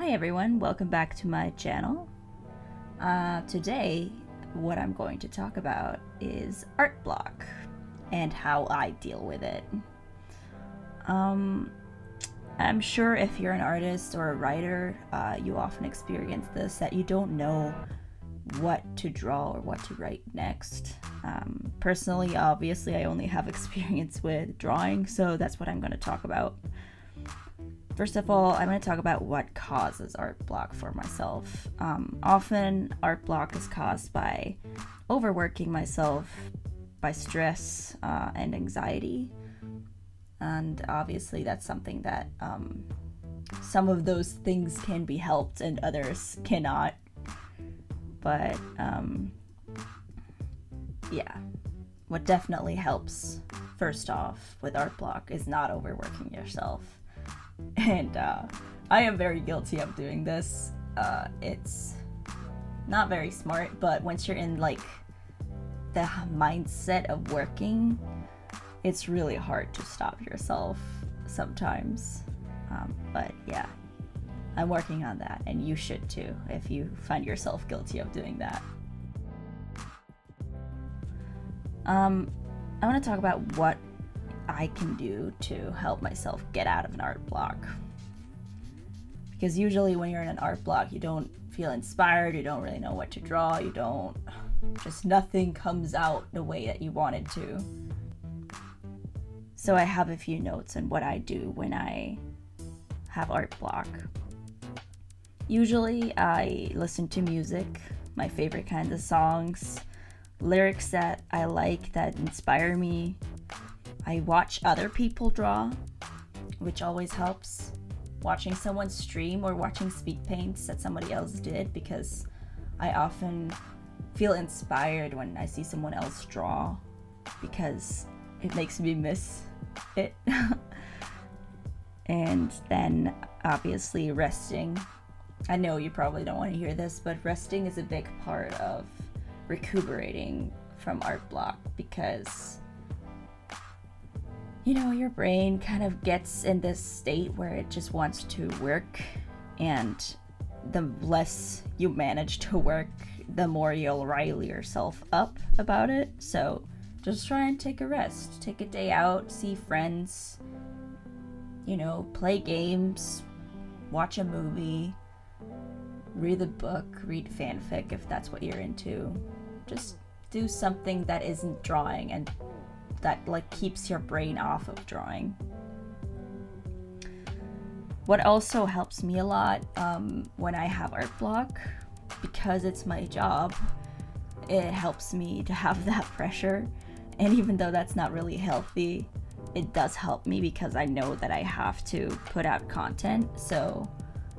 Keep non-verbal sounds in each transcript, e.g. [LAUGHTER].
Hi everyone, welcome back to my channel. Uh, today, what I'm going to talk about is art block and how I deal with it. Um, I'm sure if you're an artist or a writer, uh, you often experience this that you don't know what to draw or what to write next. Um, personally, obviously, I only have [LAUGHS] experience with drawing, so that's what I'm going to talk about. First of all, I'm going to talk about what causes art block for myself. Um, often, art block is caused by overworking myself, by stress uh, and anxiety. And obviously, that's something that um, some of those things can be helped and others cannot. But um, yeah, what definitely helps, first off, with art block is not overworking yourself and uh, I am very guilty of doing this. Uh, it's not very smart, but once you're in like the mindset of working, it's really hard to stop yourself sometimes. Um, but yeah, I'm working on that, and you should too if you find yourself guilty of doing that. Um, I want to talk about what I can do to help myself get out of an art block. Because usually when you're in an art block, you don't feel inspired, you don't really know what to draw, you don't, just nothing comes out the way that you wanted to. So I have a few notes on what I do when I have art block. Usually I listen to music, my favorite kinds of songs, lyrics that I like that inspire me, I watch other people draw, which always helps. Watching someone stream or watching speed paints that somebody else did because I often feel inspired when I see someone else draw because it makes me miss it. [LAUGHS] and then obviously resting. I know you probably don't want to hear this, but resting is a big part of recuperating from art block because you know, your brain kind of gets in this state where it just wants to work, and the less you manage to work, the more you'll rile yourself up about it. So just try and take a rest, take a day out, see friends, you know, play games, watch a movie, read a book, read fanfic if that's what you're into. Just do something that isn't drawing and that like keeps your brain off of drawing. What also helps me a lot um, when I have art block, because it's my job, it helps me to have [LAUGHS] that pressure. And even though that's not really healthy, it does help me because I know that I have to put out content. So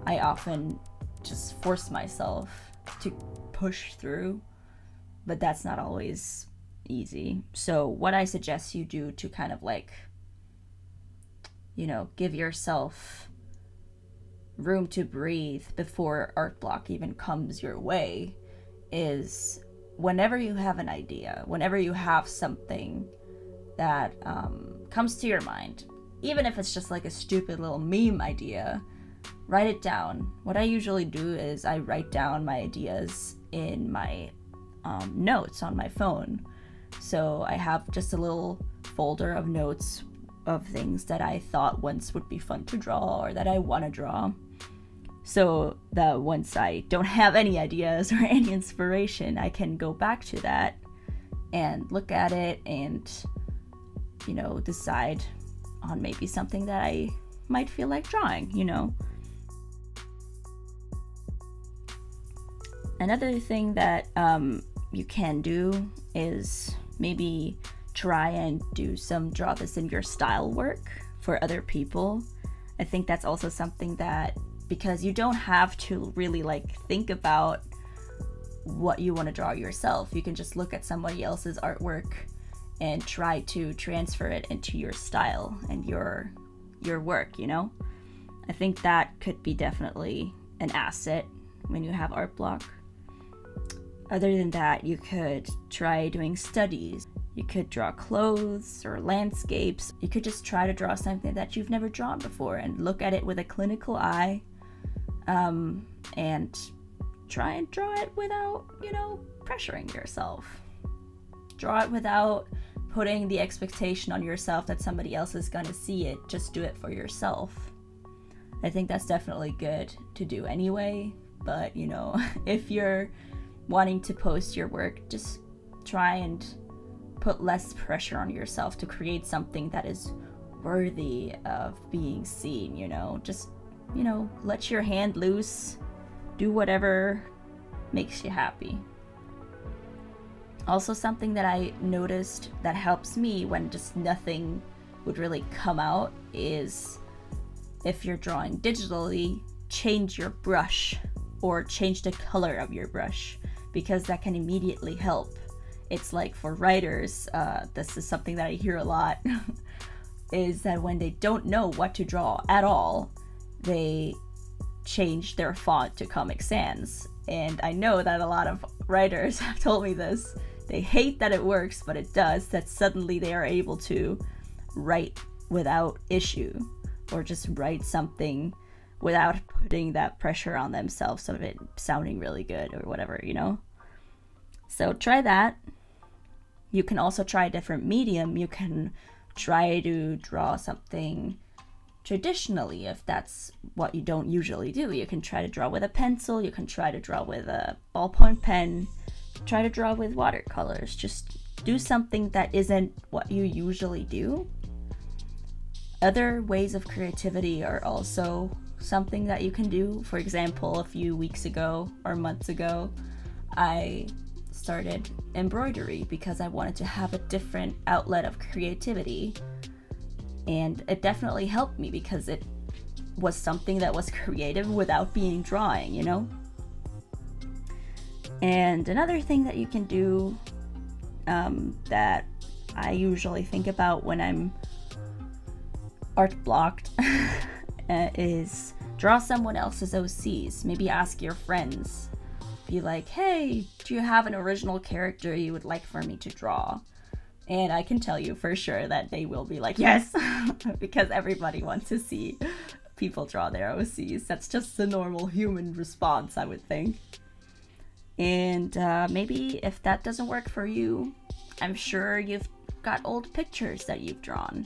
I often just force myself to push through, but that's not always easy. So, what I suggest you do to kind of like, you know, give yourself room to breathe before art block even comes your way is whenever you have an idea, whenever you have something that um, comes to your mind, even if it's just like a stupid little meme idea, write it down. What I usually do is I write down my ideas in my um, notes on my phone. So I have just a little folder of notes of things that I thought once would be fun to draw or that I want to draw. So that once I don't [LAUGHS] have any ideas or any inspiration, I can go back to that and look at it and, you know, decide on maybe something that I might feel like drawing, you know. Another thing that um, you can do is maybe try and do some draw this in your style work for other people. I think that's also something that because you don't have to really like think about what you want to draw yourself. You can just look at somebody else's artwork and try to transfer it into your style and your your work, you know? I think that could be definitely an asset when you have art block. Other than that, you could try doing studies. You could draw clothes or landscapes. You could just try to draw something that you've never drawn before and look at it with a clinical eye. um, and try and draw it without, you know, pressuring yourself. Draw it without putting the expectation on yourself that somebody else is going to see it. Just do it for yourself. I think that's definitely good to do anyway, but you know, [LAUGHS] if you're wanting to post your work, just try and put less pressure on yourself to create something that is worthy of being seen, you know? Just, you know, let your hand loose, do whatever makes you happy. Also, something that I noticed that helps me when just nothing would really come out is if you're drawing digitally, change your brush or change the color of your brush because that can immediately help. It's like for writers, uh, this is something that I hear a lot, [LAUGHS] is that when they don't know what to draw at all, they change their font to Comic Sans. And I know that a lot of writers [LAUGHS] have told me this. They hate that it works, but it does, that suddenly they are able to write without issue or just write something without putting that pressure on themselves of it sounding really good or whatever, you know? So try that. You can also try a different medium. You can try to draw something traditionally if that's what you don't usually do. You can try to draw with a pencil, you can try to draw with a ballpoint pen, try to draw with watercolors. Just do something that isn't what you usually do. Other ways of creativity are also something that you can do. For example, a few weeks ago or months ago, I started embroidery because I wanted to have a different outlet of creativity. And it definitely helped me because it was something that was [LAUGHS] creative without being drawing, you know? And another thing that you can do um, that I usually think about when I'm art blocked [LAUGHS] uh, is draw someone else's OCs. Maybe ask your friends. Be like, hey, do you have an original character you would like for me to draw? And I can tell you for sure that they will be like, yes, [LAUGHS] because everybody wants to see people draw their OCs. That's just the normal human response, I would think. And uh, maybe if that doesn't work for you, I'm sure you've got old pictures that you've drawn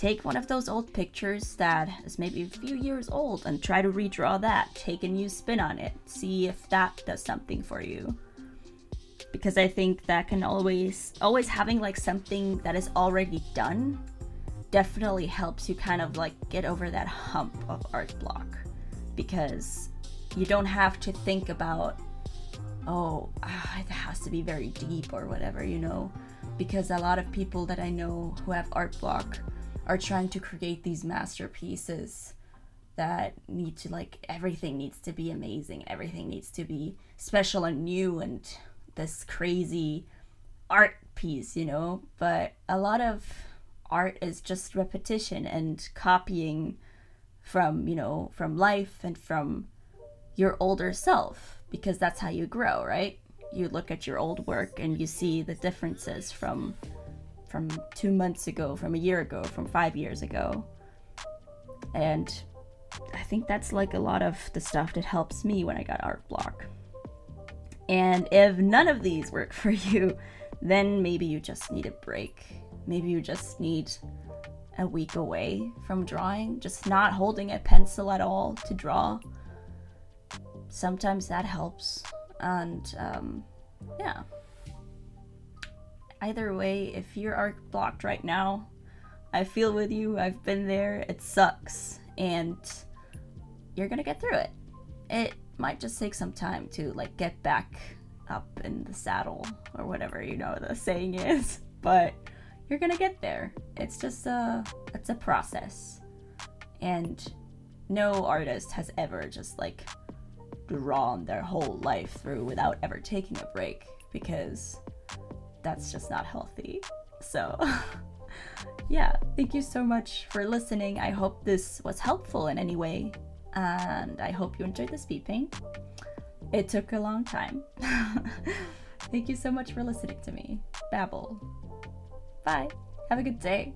take one of those old pictures that is maybe a few years old and try to redraw that. Take a new spin on it. See if that does something for you. Because I think that can always, always having like something that is already done definitely helps you kind of like get over that hump of art block. Because you don't have to think about, oh, ah, it has to be very deep or whatever, you know? Because a lot of people that I know who have art block are trying to create these masterpieces that need to like everything needs to be amazing everything needs to be special and new and this crazy art piece you know? But a lot of art is just repetition and copying from you know from life and from your older self because that's how you grow right? You look at your old work and you see the differences from from two months ago, from a year ago, from five years ago. And I think that's like a lot of the stuff that helps me when I got art block. And if none of these work [LAUGHS] for you, then maybe you just need a break. Maybe you just need a week away from drawing, just not holding a pencil at all to draw. Sometimes that helps. And um, yeah either way, if you're art blocked right now, I feel with you. I've been there. It sucks. And you're gonna get through it. It might just take some time to like get back up in the saddle or whatever you know the saying is. [LAUGHS] But you're gonna get there. It's just a it's a process. And no artist has ever just like drawn their whole life through without ever taking a break because that's just not healthy. So, [LAUGHS] yeah, thank you so much for listening. I hope this was helpful in any way, and I hope you enjoyed the speed paint. It took a long time. [LAUGHS] thank you so much for listening to me. Babble. Bye. Have a good day.